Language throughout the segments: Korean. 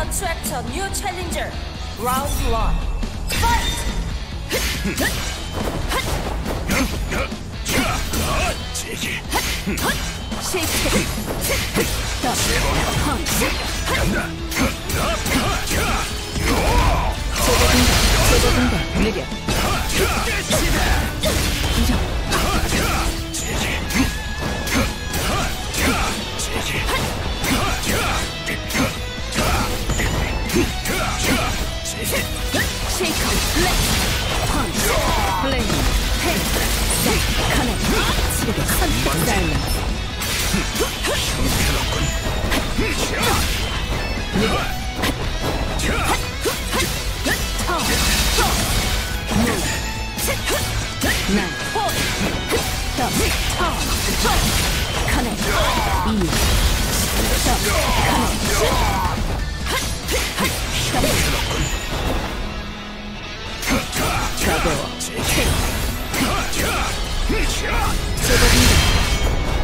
attract a new challenger. Round one. Fight! 쉐이크 더 펑치 제거 등대 느 金いいよ金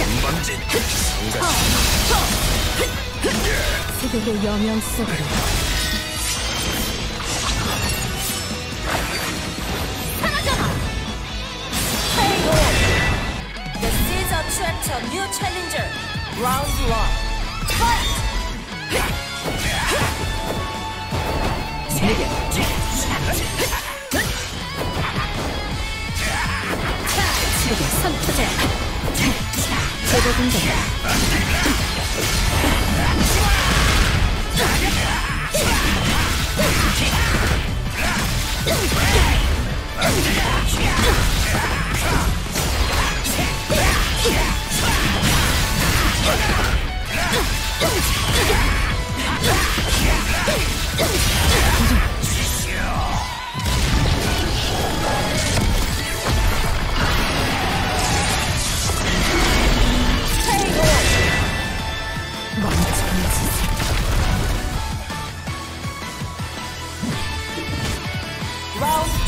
건방진 새벽의 여명 속으로 KO! The seeds attract a new challenger. One. Fight! 느려 치르 Yeah!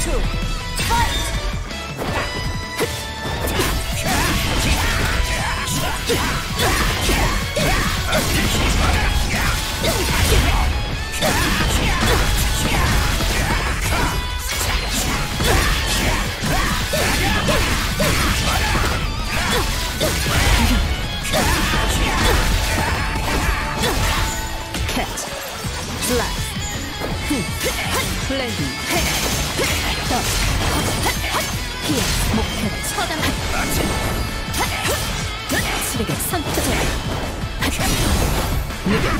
Two. 치르게 선포제 느려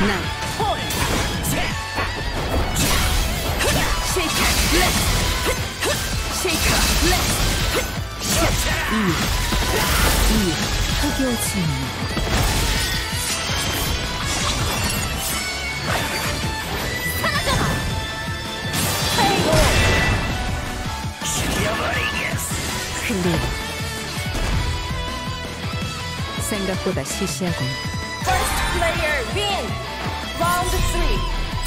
난 홀. 쉐이크 블랙 쉐이크 블랙 이, 이 리어 생각보다 시시하군 First player win! Round three.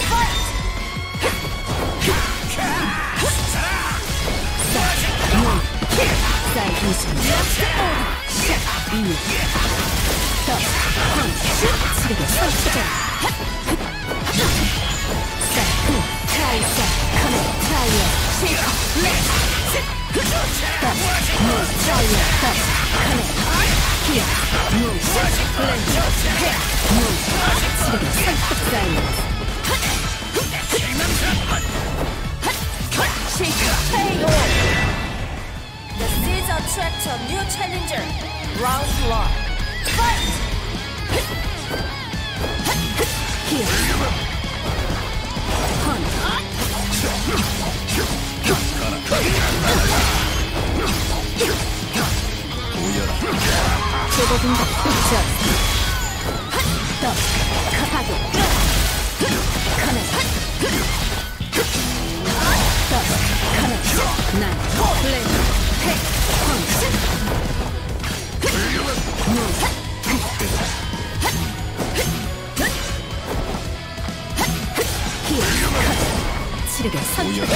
Fight! Move, value, thus, connect. Here, move, blend, hit, move. Silence. Shake, KO. The seeds are trapped to a new challenger. Round one. Fight! 컷 치르게 선택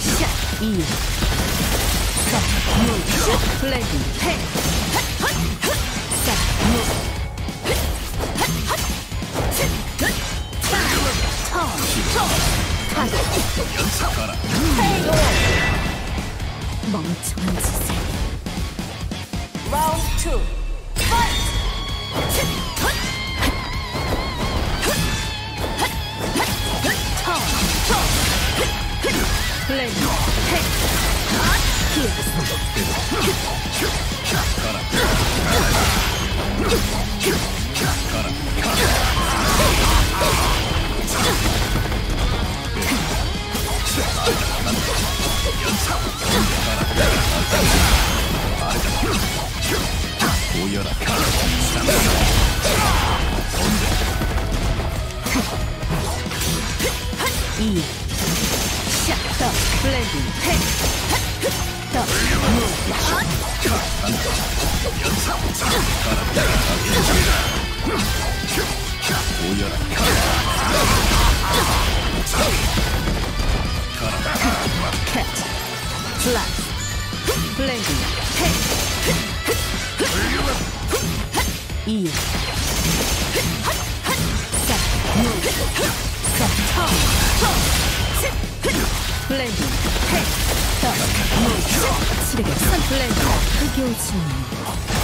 샷 이. 사, 무, 슛, 플레이, 핵. 멍청한 짓을. Round two. Fight! 플레이, 핵. Oh, yeah. 캣. 플라스. 핵. 이. 치르게 선 플레이, 흑요진.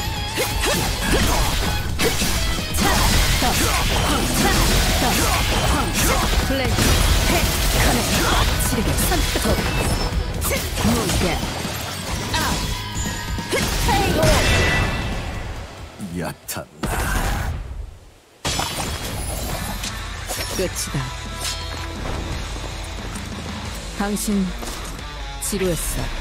끝이다. 당신 지루했어.